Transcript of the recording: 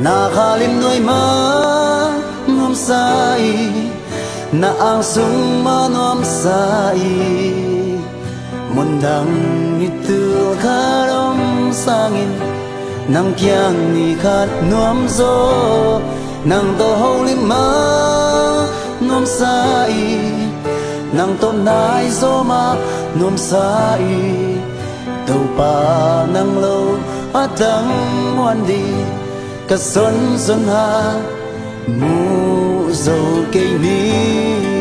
na khalim noi ma nom sai, na ang sung ma nom sai. Mundang itu karom sangin nang kyang ni khat nom zo. Nang to holy ma nom sai, nang to nai zo ma nom sai. Tàu pa nang lo atang muan đi ka son son ha mu zo ke ni